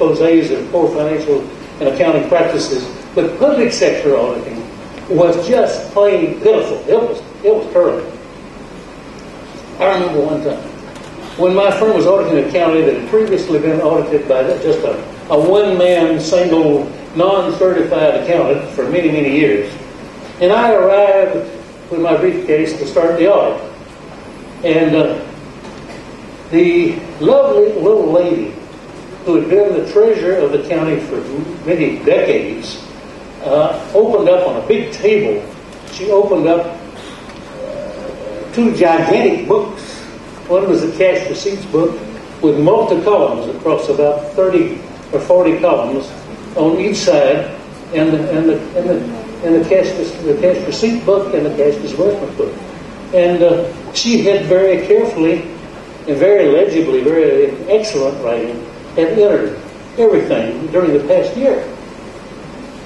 exposes of poor financial and accounting practices. But public sector auditing was just plain pitiful. It was, it was terrible. I remember one time when my firm was auditing a county that had previously been audited by just a, a one-man, single, non-certified accountant for many, many years. And I arrived with my briefcase to start the audit. And uh, the lovely little lady who had been the treasurer of the county for many decades uh, opened up on a big table. She opened up uh, two gigantic books. One was a cash receipts book with multi columns across about 30 or 40 columns on each side, and the, and the, and the, and the, cash, the cash receipt book and the cash disbursement book. And uh, she had very carefully and very legibly, very excellent writing, had entered everything during the past year.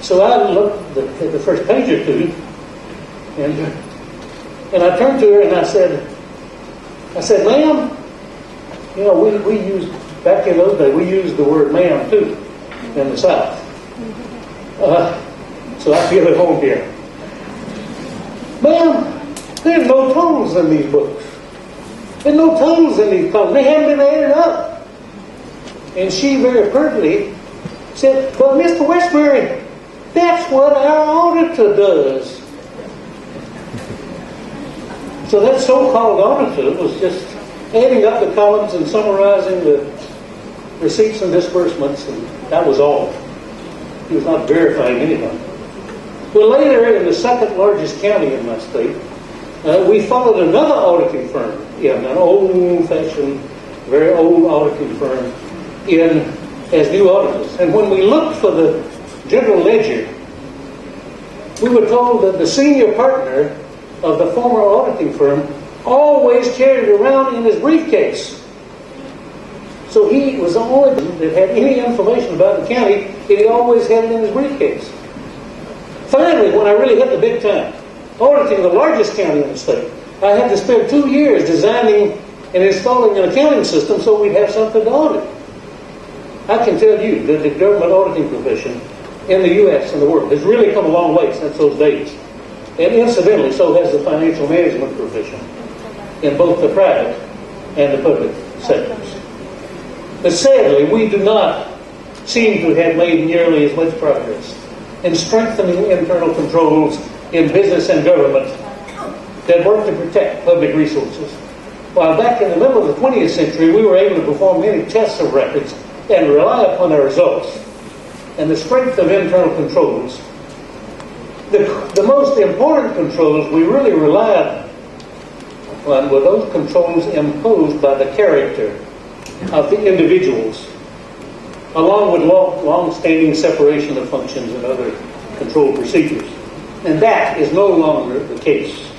So I looked at the first page or two, and and I turned to her and I said, I said, ma'am, you know, we, we used, back in those days, we used the word ma'am too in the South. Uh, so I feel at home here. Ma'am, there's no totals in these books. There's no totals in these columns. They haven't been added up. And she very pertly said, Well, Mr. Westbury, that's what our auditor does. So that so-called auditor was just adding up the columns and summarizing the receipts and disbursements, and that was all. He was not verifying anything. Well, later, in the second largest county in my state, uh, we followed another auditing firm in an old-fashioned, very old auditing firm in as new auditors. And when we looked for the general ledger, we were told that the senior partner of the former auditing firm always carried around in his briefcase. So he was the only one that had any information about the county, and he always had it in his briefcase. Finally, when I really hit the big time, auditing the largest county in the state, I had to spend two years designing and installing an accounting system so we'd have something to audit. I can tell you that the government auditing profession in the U.S. and the world has really come a long way since those days. And incidentally, so has the financial management profession in both the private and the public sectors. But sadly, we do not seem to have made nearly as much progress in strengthening internal controls in business and government that work to protect public resources. While back in the middle of the 20th century, we were able to perform many tests of records and rely upon our results and the strength of internal controls, the, the most important controls we really relied upon were those controls imposed by the character of the individuals, along with long, long-standing separation of functions and other control procedures. And that is no longer the case.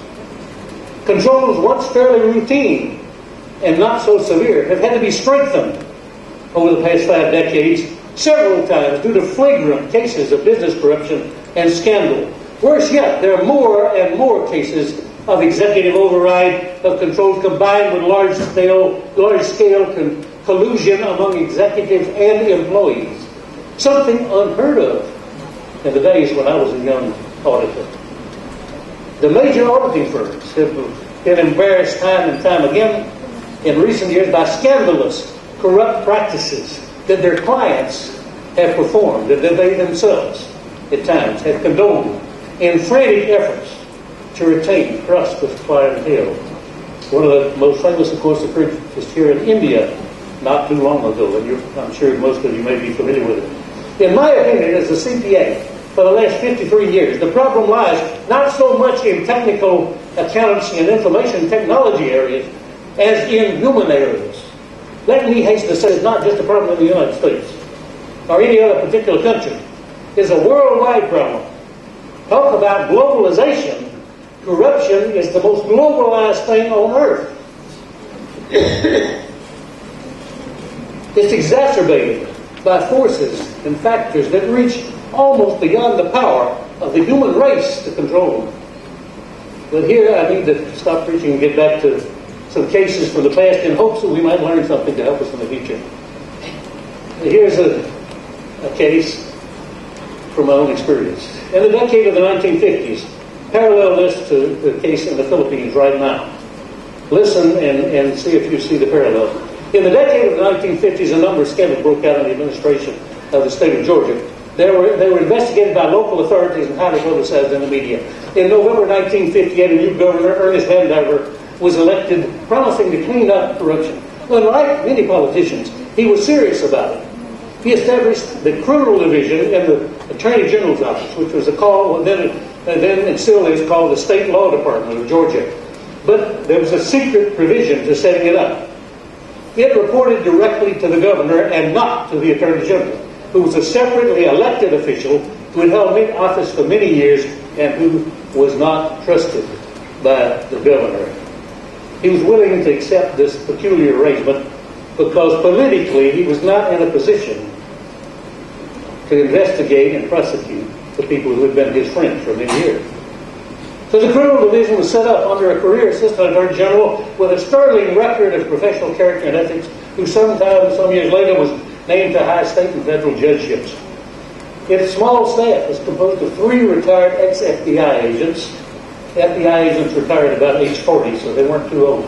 Controls once fairly routine and not so severe have had to be strengthened over the past five decades several times due to flagrant cases of business corruption and scandal. Worse yet, there are more and more cases of executive override of controls combined with large-scale large-scale con- collusion among executives and employees. Something unheard of in the days when I was a young auditor. The major auditing firms have been embarrassed time and time again in recent years by scandalous, corrupt practices that their clients have performed, that they themselves at times have condoned in frantic efforts to retain trust with clientele. One of the most famous, of course, occurred just here in India not too long ago, and I'm sure most of you may be familiar with it. In my opinion, as a CPA, for the last 53 years, the problem lies not so much in technical accountancy and information technology areas as in human areas. Let me hasten to say it's not just a problem in the United States or any other particular country. It's a worldwide problem. Talk about globalization. Corruption is the most globalized thing on earth. it's exacerbated by forces and factors that reach almost beyond the power of the human race to control them. But here I need to stop preaching and get back to some cases from the past in hopes that we might learn something to help us in the future. Here's a a case from my own experience. In the decade of the 1950s, parallel this to the case in the Philippines right now. Listen and, and see if you see the parallel. In the decade of the 1950s, a number of scandals broke out in the administration of the state of Georgia. They were, they were investigated by local authorities and highly publicized in the media. In November 1958, a new governor, Ernest Vandiver, was elected promising to clean up corruption. Unlike many politicians, he was serious about it. He established the criminal division in the Attorney General's office, which was a call then, uh, then and still is called the State Law Department of Georgia. But there was a secret provision to setting it up. It reported directly to the governor and not to the Attorney General, who was a separately elected official who had held office for many years and who was not trusted by the governor. He was willing to accept this peculiar arrangement because politically he was not in a position to investigate and prosecute the people who had been his friends for many years. So the criminal division was set up under a career assistant attorney general with a sterling record of professional character and ethics, who sometime, some years later, was named to high state and federal judgeships. Its small staff was composed of three retired ex-FBI agents. FBI agents retired about age 40, so they weren't too old.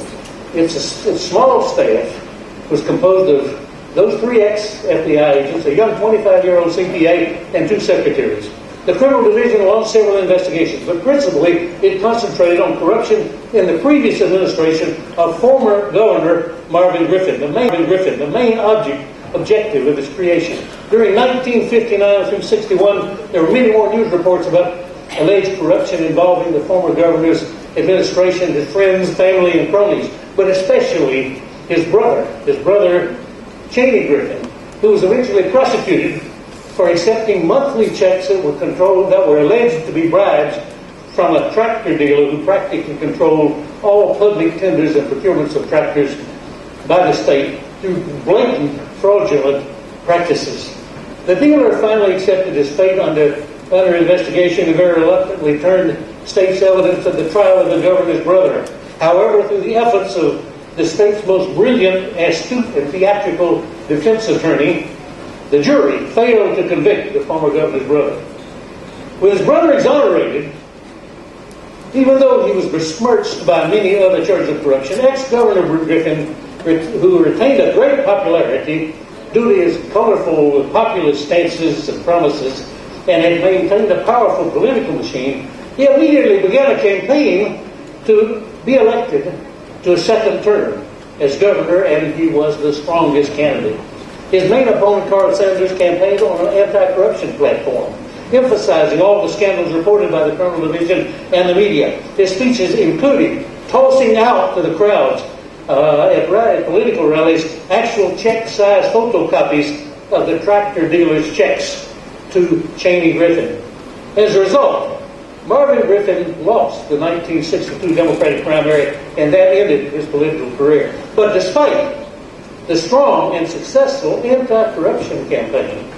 Its, its small staff was composed of those three ex-FBI agents, a young 25-year-old CPA, and two secretaries. The criminal division launched several investigations, but principally it concentrated on corruption in the previous administration of former Governor Marvin Griffin, the main, Griffin, the main object, objective of its creation. During 1959 through 61, there were many more news reports about alleged corruption involving the former governor's administration, his friends, family, and cronies, but especially his brother, his brother Cheney Griffin, who was eventually prosecuted for accepting monthly checks that were controlled, that were alleged to be bribes from a tractor dealer who practically controlled all public tenders and procurements of tractors by the state through blatant fraudulent practices. The dealer finally accepted his fate under, under investigation very reluctantly turned state's evidence to the trial of the governor's brother. However, through the efforts of the state's most brilliant, astute, and theatrical defense attorney, the jury failed to convict the former governor's brother. With his brother exonerated, even though he was besmirched by many other charges of corruption, ex-governor Griffin, who retained a great popularity due to his colorful populist stances and promises, and had maintained a powerful political machine, he immediately began a campaign to be elected to a second term as governor, and he was the strongest candidate. His main opponent, Carl Sanders, campaigned on an anti-corruption platform, emphasizing all the scandals reported by the criminal division and the media. His speeches included tossing out to the crowds uh, at, at political rallies actual check-sized photocopies of the tractor dealers' checks to Cheney Griffin. As a result, Marvin Griffin lost the 1962 Democratic primary, and that ended his political career. But despite the strong and successful anti-corruption campaign,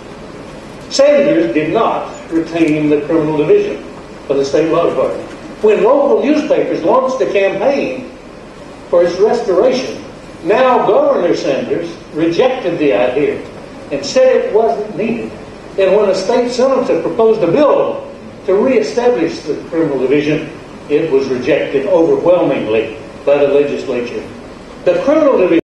Sanders did not retain the criminal division of the state law department. When local newspapers launched a campaign for its restoration, now Governor Sanders rejected the idea and said it wasn't needed. And when a state senator proposed a bill to reestablish the criminal division, it was rejected overwhelmingly by the legislature. The criminal division